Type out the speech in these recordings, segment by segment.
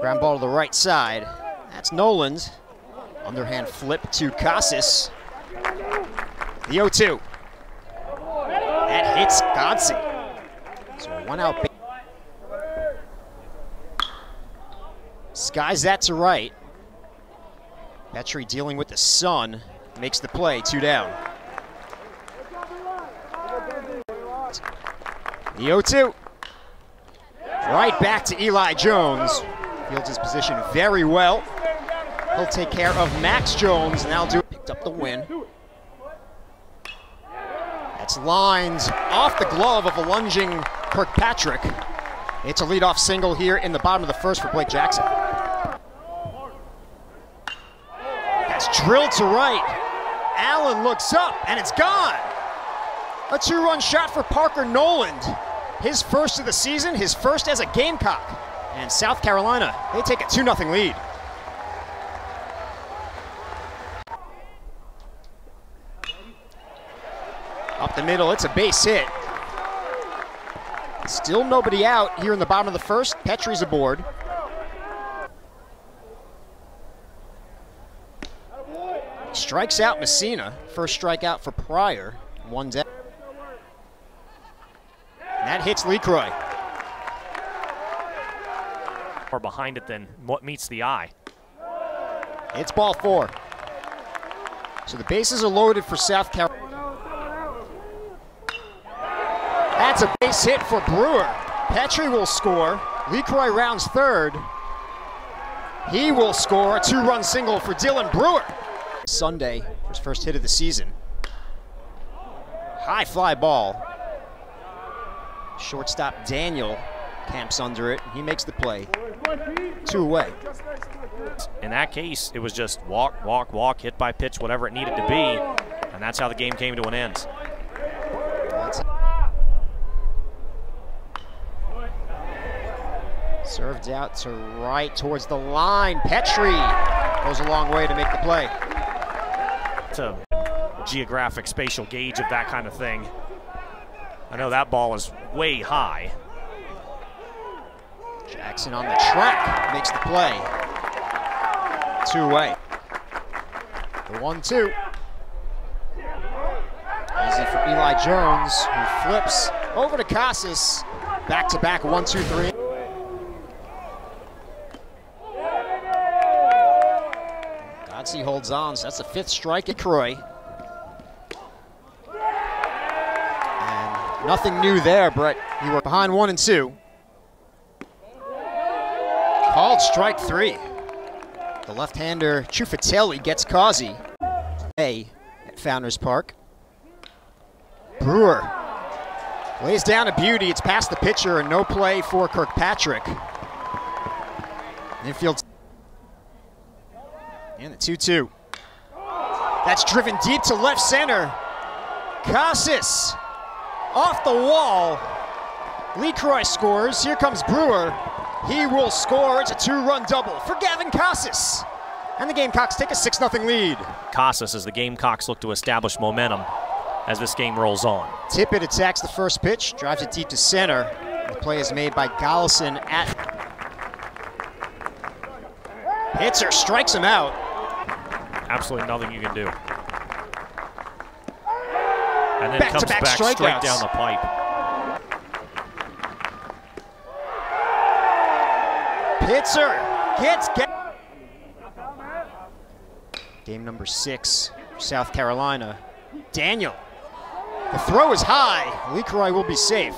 Ground ball to the right side. That's Noland's. Underhand flip to Casas. The 0-2. That hits Godsey. So one out. Skies that to right. Petry dealing with the sun. Makes the play, two down. The 0-2. Right back to Eli Jones. Fields his position very well. He'll take care of Max Jones, and that'll do it. Picked up the win. That's lines off the glove of a lunging Kirkpatrick. It's a leadoff single here in the bottom of the first for Blake Jackson. That's drilled to right. Allen looks up, and it's gone. A two-run shot for Parker Noland. His first of the season, his first as a Gamecock. And South Carolina, they take a 2-0 lead. Up the middle, it's a base hit. Still nobody out here in the bottom of the first. Petry's aboard. Strikes out Messina. First strikeout for Pryor. One down. And that hits LeCroy. Or behind it than what meets the eye. It's ball four. So the bases are loaded for South Carolina. That's a base hit for Brewer. Petry will score. LeCroy rounds third. He will score a two-run single for Dylan Brewer. Sunday, his first hit of the season. High fly ball. Shortstop Daniel camps under it. He makes the play. Two away. In that case, it was just walk, walk, walk, hit by pitch, whatever it needed to be, and that's how the game came to an end. Served out to right towards the line. Petry goes a long way to make the play. It's a geographic spatial gauge of that kind of thing. I know that ball is way high. Jackson on the track makes the play. Two away. The one-two. Easy for Eli Jones, who flips over to Casas. Back-to-back one, two, three. Godsey holds on, so that's the fifth strike at Croy. And nothing new there, Brett. You were behind one and two. Called strike three. The left-hander Chufatelli gets Causey. A at Founders Park. Brewer lays down a beauty. It's past the pitcher and no play for Kirkpatrick. Infield and the 2-2. That's driven deep to left center. Casas off the wall. Lee LeCroy scores. Here comes Brewer. He will score. It's a two-run double for Gavin Casas. And the Gamecocks take a 6-0 lead. Casas as the Gamecocks look to establish momentum as this game rolls on. Tippett attacks the first pitch, drives it deep to center. The play is made by Gollison at Pitzer strikes him out. Absolutely nothing you can do. And then Back comes to back back straight down the pipe. Pitzer gets ga- Game number six, South Carolina. Daniel. The throw is high. LeCroy will be safe.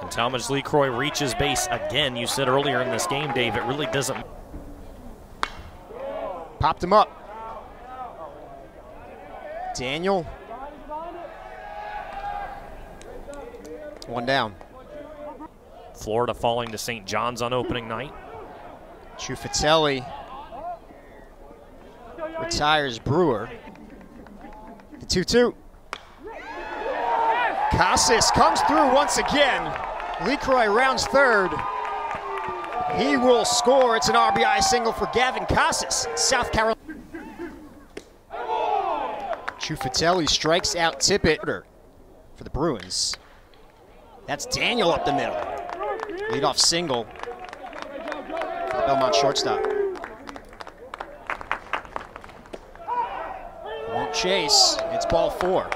And Talmadge LeCroy reaches base again. You said earlier in this game, Dave, it really doesn't. Popped him up. Daniel. One down. Florida falling to St. John's on opening night. Chufatelli retires Brewer. The 2-2. Casas comes through once again. LeCroy rounds third. He will score. It's an RBI single for Gavin Casas, South Carolina. Chufatelli strikes out Tippett for the Bruins. That's Daniel up the middle. Leadoff single. Belmont shortstop. Won't chase. It's ball four.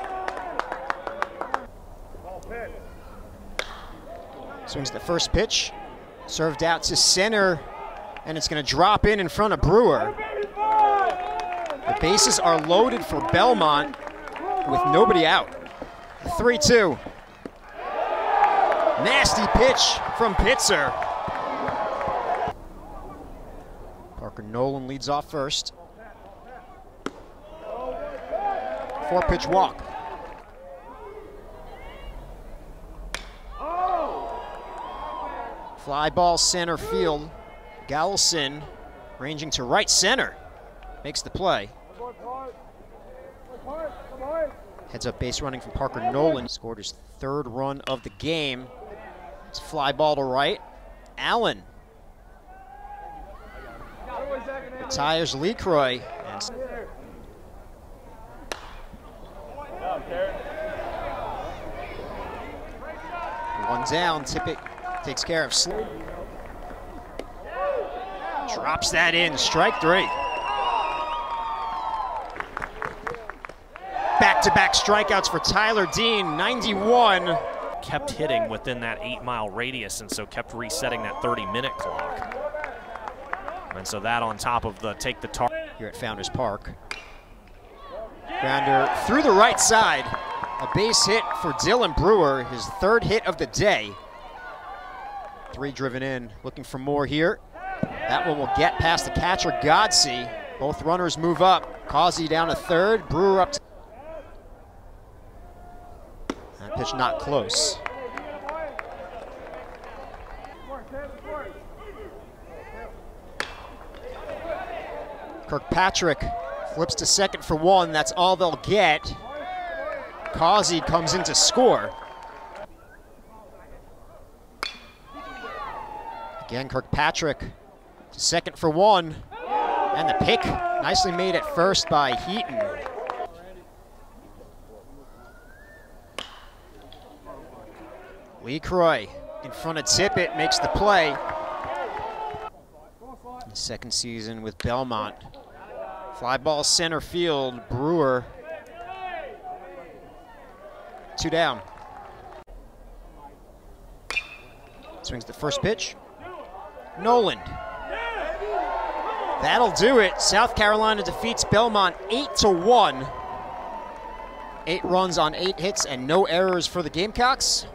Swings the first pitch. Served out to center, and it's going to drop in in front of Brewer. The bases are loaded for Belmont with nobody out. 3 2. Nasty pitch from Pitzer. Parker Noland leads off first. Four pitch walk. Fly ball center field. Gallison ranging to right center. Makes the play. Heads up base running from Parker Noland. Scored his third run of the game. It's fly ball to right. Allen. Retires LeCroy. One down. Tippett takes care of Sl Drops that in. Strike three. Back-to-back strikeouts for Tyler Dean. 91 kept hitting within that eight mile radius and so kept resetting that 30 minute clock. And so that on top of the take the target. Here at Founders Park. Grounder through the right side. A base hit for Dylan Brewer, his third hit of the day. Three driven in, looking for more here. That one will get past the catcher, Godsey. Both runners move up. Causey down to third, Brewer up to that pitch not close. Kirkpatrick flips to second for one. That's all they'll get. Causey comes in to score. Again, Kirkpatrick to second for one. And the pick nicely made at first by Heaton. LeCroy in front of Tippett makes the play. The second season with Belmont. Fly ball center field, Brewer. Two down. Swings the first pitch. Noland. That'll do it. South Carolina defeats Belmont 8 to 1. Eight runs on eight hits and no errors for the Gamecocks.